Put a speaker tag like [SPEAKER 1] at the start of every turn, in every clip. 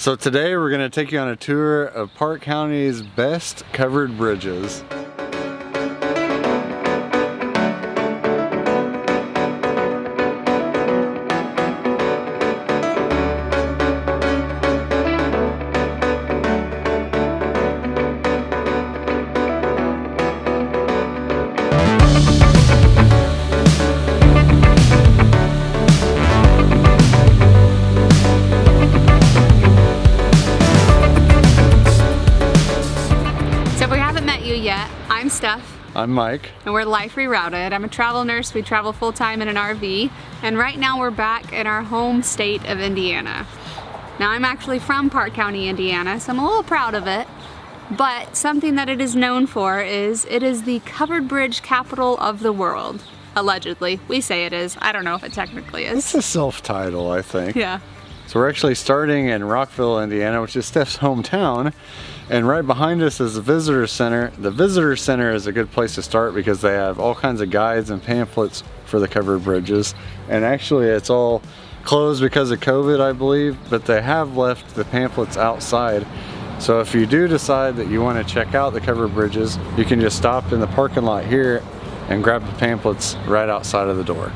[SPEAKER 1] So today we're going to take you on a tour of Parke County's best covered bridges. I'm Mike.
[SPEAKER 2] And we're Life Rerouted. I'm a travel nurse. We travel full time in an RV. And right now we're back in our home state of Indiana. Now I'm actually from Parke County, Indiana, so I'm a little proud of it. But something that it is known for is it is the covered bridge capital of the world. Allegedly. We say it is. I don't know if it technically is.
[SPEAKER 1] It's a self-title, I think.
[SPEAKER 2] Yeah.
[SPEAKER 1] So we're actually starting in Rockville, Indiana, which is Steph's hometown. And right behind us is the visitor center. The visitor center is a good place to start because they have all kinds of guides and pamphlets for the covered bridges. And actually it's all closed because of COVID, I believe, but they have left the pamphlets outside. So if you do decide that you want to check out the covered bridges, you can just stop in the parking lot here and grab the pamphlets right outside of the door.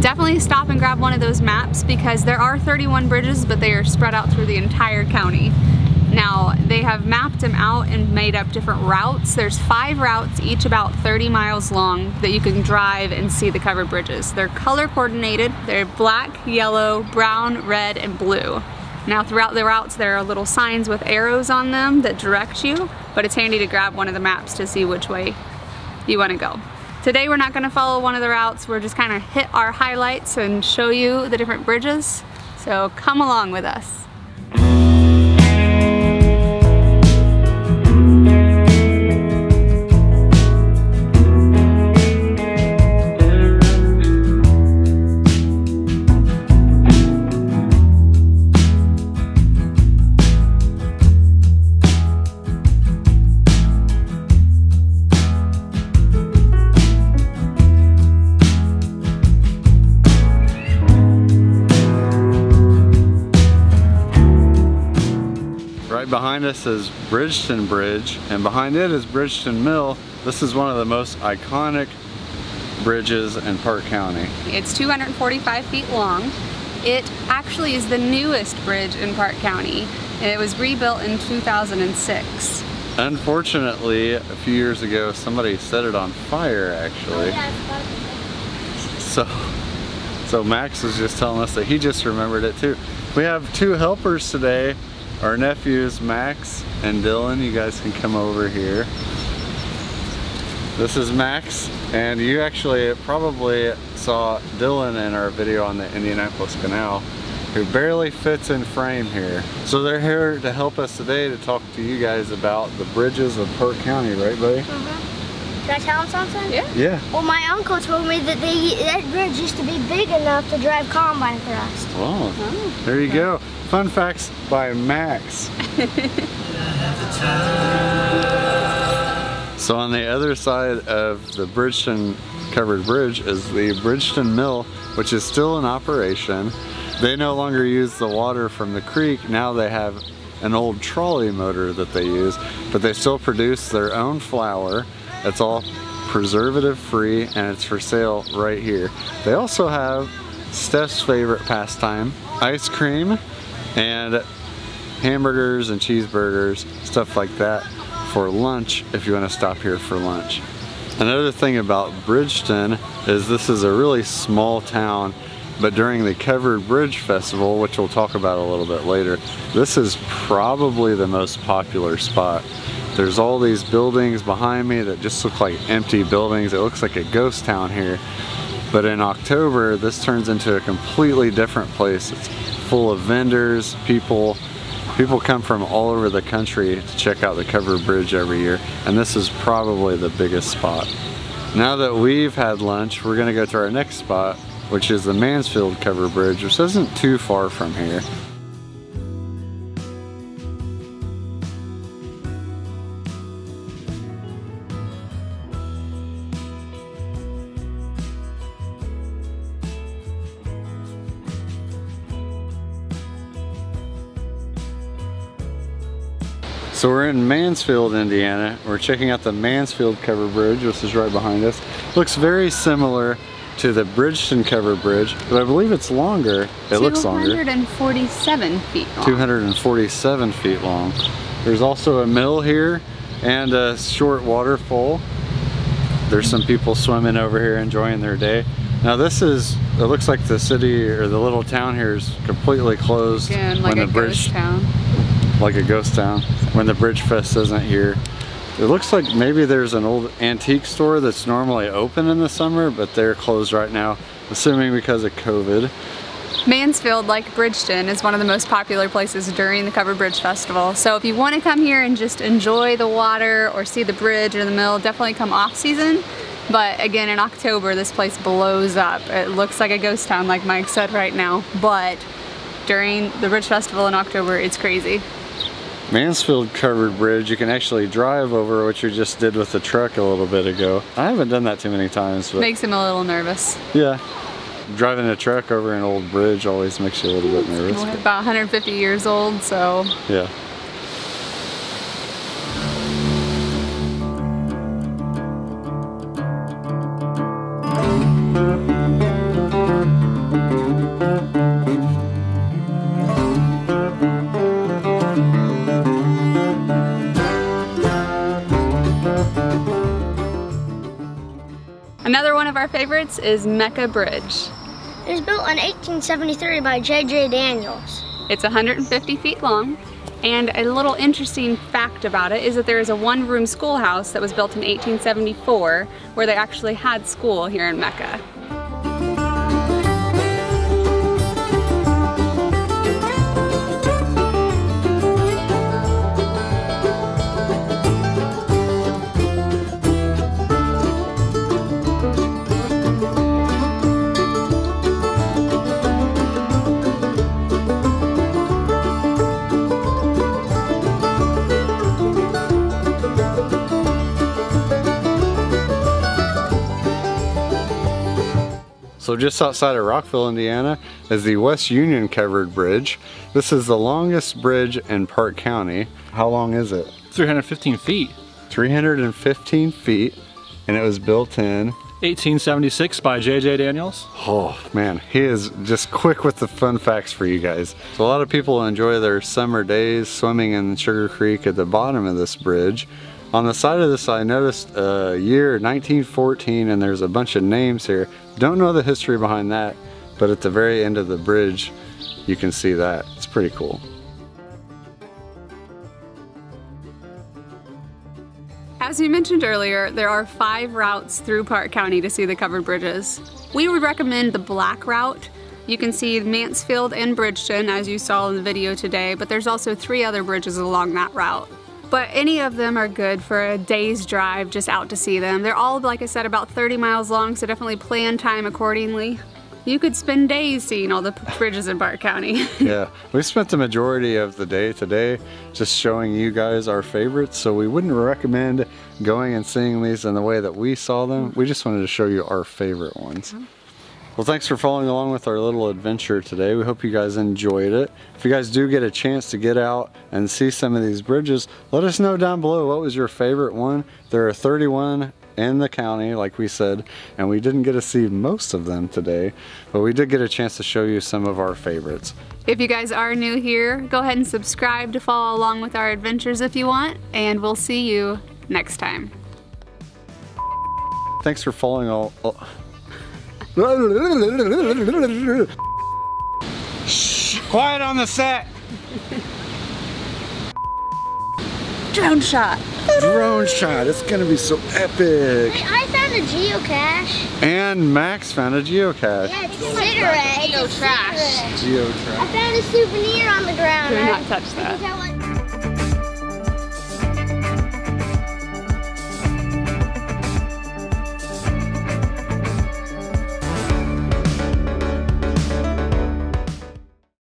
[SPEAKER 2] Definitely stop and grab one of those maps because there are 31 bridges, but they are spread out through the entire county. Now, they have mapped them out and made up different routes. There's five routes, each about 30 miles long, that you can drive and see the covered bridges. They're color coordinated. They're black, yellow, brown, red, and blue. Now, throughout the routes, there are little signs with arrows on them that direct you, but it's handy to grab one of the maps to see which way you want to go. Today, we're not going to follow one of the routes. We're just kind of hit our highlights and show you the different bridges. So come along with us.
[SPEAKER 1] Behind us is Bridgeton Bridge, and behind it is Bridgeton Mill. This is one of the most iconic bridges in Parke County.
[SPEAKER 2] It's 245 feet long. It actually is the newest bridge in Parke County. And it was rebuilt in 2006.
[SPEAKER 1] Unfortunately, a few years ago, somebody set it on fire, actually. So, so Max was just telling us that he just remembered it too. We have two helpers today our nephews Max and Dylan, you guys can come over here. This is Max, and you actually probably saw Dylan in our video on the Indianapolis Canal, who barely fits in frame here. So they're here to help us today to talk to you guys about the bridges of Parke County, right buddy?
[SPEAKER 3] Mm -hmm. Can I tell him something?
[SPEAKER 2] Yeah.
[SPEAKER 1] Yeah.
[SPEAKER 3] Well, my uncle told me that they, that bridge used to be big enough to drive combine thrust.
[SPEAKER 1] Oh, oh there you go. Fun facts by Max. so on the other side of the Bridgeton covered bridge is the Bridgeton Mill, which is still in operation. They no longer use the water from the creek. Now they have an old trolley motor that they use, but they still produce their own flour. It's all preservative free and it's for sale right here. They also have Steph's favorite pastime, ice cream and hamburgers and cheeseburgers, stuff like that for lunch if you want to stop here for lunch. Another thing about Bridgeton is this is a really small town but during the Covered Bridge Festival, which we'll talk about a little bit later, this is probably the most popular spot. There's all these buildings behind me that just look like empty buildings. It looks like a ghost town here. But in October, this turns into a completely different place. It's full of vendors, people. People come from all over the country to check out the covered bridge every year, and this is probably the biggest spot. Now that we've had lunch, we're gonna go to our next spot, which is the Mansfield Covered Bridge, which isn't too far from here. So we're in Mansfield, Indiana. We're checking out the Mansfield Covered Bridge, which is right behind us. Looks very similar to the Bridgeton Covered Bridge, but I believe it's longer. It looks longer.
[SPEAKER 2] 247 feet long.
[SPEAKER 1] 247 feet long. There's also a mill here and a short waterfall. There's some people swimming over here enjoying their day. Now this is, it looks like the city or the little town here is completely closed
[SPEAKER 2] like
[SPEAKER 1] when
[SPEAKER 2] a
[SPEAKER 1] the bridge,
[SPEAKER 2] town.
[SPEAKER 1] Like a ghost town, when the Bridge Fest isn't here. It looks like maybe there's an old antique store that's normally open in the summer, but they're closed right now, assuming because of COVID.
[SPEAKER 2] Mansfield, like Bridgeton, is one of the most popular places during the Covered Bridge Festival. So if you want to come here and just enjoy the water or see the bridge or the mill, definitely come off season. But again, in October, this place blows up. It looks like a ghost town, like Mike said right now. But during the Bridge Festival in October, it's crazy.
[SPEAKER 1] Mansfield covered bridge, you can actually drive over what you just did with the truck a little bit ago. I haven't done that too many times, but
[SPEAKER 2] Makes him a little nervous.
[SPEAKER 1] yeah. Driving a truck over an old bridge always makes you a little bit nervous.
[SPEAKER 2] We're about 150 years old, so
[SPEAKER 1] yeah.
[SPEAKER 2] Favorites is Mecca Bridge.
[SPEAKER 3] It was built in 1873 by J.J. Daniels.
[SPEAKER 2] It's 150 feet long, and a little interesting fact about it is that there is a one-room schoolhouse that was built in 1874 where they actually had school here in Mecca.
[SPEAKER 1] So just outside of Rockville, Indiana is the West Union Covered Bridge. This is the longest bridge in Parke County. How long is it?
[SPEAKER 4] 315 feet.
[SPEAKER 1] 315 feet and it was built in
[SPEAKER 4] 1876 by J.J. Daniels.
[SPEAKER 1] Oh man, he is just quick with the fun facts for you guys. So a lot of people enjoy their summer days swimming in Sugar Creek at the bottom of this bridge. On the side of this I noticed a year 1914 and there's a bunch of names here. Don't know the history behind that, but at the very end of the bridge you can see that. It's pretty cool.
[SPEAKER 2] As we mentioned earlier, there are five routes through Parke County to see the covered bridges. We would recommend the black route. You can see Mansfield and Bridgeton as you saw in the video today, but there's also three other bridges along that route. But any of them are good for a day's drive just out to see them. They're all, like I said, about 30 miles long, so definitely plan time accordingly. You could spend days seeing all the bridges in Parke County.
[SPEAKER 1] yeah, we spent the majority of the day today just showing you guys our favorites, so we wouldn't recommend going and seeing these in the way that we saw them. We just wanted to show you our favorite ones. Uh-huh. Well, thanks for following along with our little adventure today. We hope you guys enjoyed it. If you guys do get a chance to get out and see some of these bridges, let us know down below what was your favorite one. There are 31 in the county, like we said, and we didn't get to see most of them today, but we did get a chance to show you some of our favorites.
[SPEAKER 2] If you guys are new here, go ahead and subscribe to follow along with our adventures if you want, and we'll see you next time.
[SPEAKER 1] Thanks for following all. all-
[SPEAKER 4] Quiet on the set.
[SPEAKER 2] Drone shot!
[SPEAKER 1] drone shot. It's gonna be so epic.
[SPEAKER 3] Hey, I found a geocache.
[SPEAKER 1] And Max found a geocache.
[SPEAKER 3] Yeah, it's a cigarette. It's a
[SPEAKER 2] Geo trash.
[SPEAKER 3] I found a souvenir on the ground.
[SPEAKER 2] Do
[SPEAKER 3] I-
[SPEAKER 2] not touch that.
[SPEAKER 3] can tell what